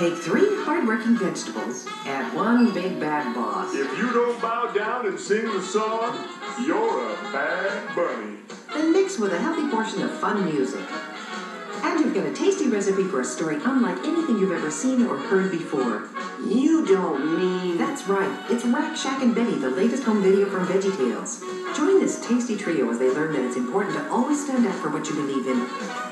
Take three hard-working vegetables, add one big bad boss. If you don't bow down and sing the song, you're a bad bunny. Then mix with a healthy portion of fun music. And you've got a tasty recipe for a story unlike anything you've ever seen or heard before. You don't mean... That's right. It's Rack, Shack, and Benny, the latest home video from VeggieTales. Join this tasty trio as they learn that it's important to always stand up for what you believe in, no matter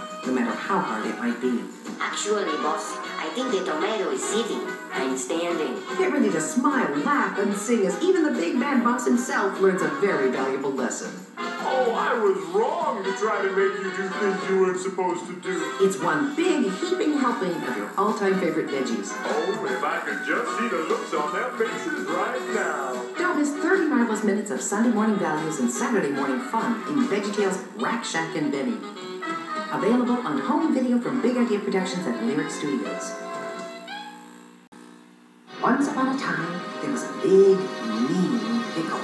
how hard it might be. Actually, boss, I think the tomato is sitting. I'm standing. Get ready to smile, laugh, and sing as even the big bad boss himself learns a very valuable lesson. Oh, I was wrong to try to make you do things you weren't supposed to do. It's one big heaping helping of your all-time favorite veggies. Oh, but if I could just see the looks on their faces right now. Don't miss 30 marvelous minutes of Sunday morning values and Saturday morning fun in VeggieTales Rack, Shack, and Benny. Available on home video from Big Idea Productions at Lyric Studios. Once upon a time, there was a big, mean pickle.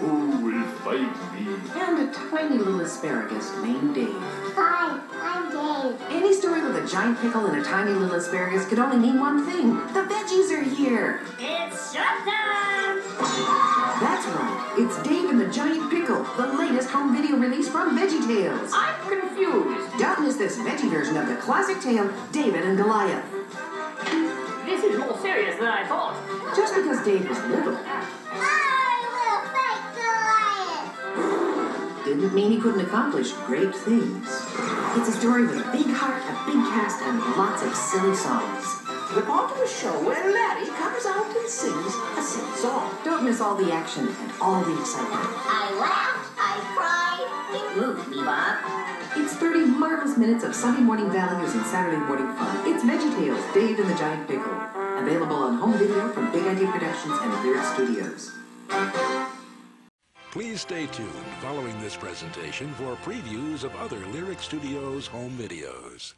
Who will fight me? And a tiny little asparagus named Dave. Hi, I'm Dave. Any story with a giant pickle and a tiny little asparagus could only mean one thing. The veggies are here! It's showtime! That's right. It's Dave the home video release from VeggieTales. I'm confused. Don't miss this veggie version of the classic tale, David and Goliath. This is more serious than I thought. Just because Dave was little I will fight Goliath. didn't mean he couldn't accomplish great things. It's a story with a big heart, a big cast, and lots of silly songs. The part of the show where Larry comes out and sings a silly song. Don't miss all the action and all the excitement. I laughed, minutes of Sunday morning values and Saturday morning fun. It's VeggieTales, Dave and the Giant Pickle. Available on home video from Big Idea Productions and Lyric Studios. Please stay tuned following this presentation for previews of other Lyric Studios home videos.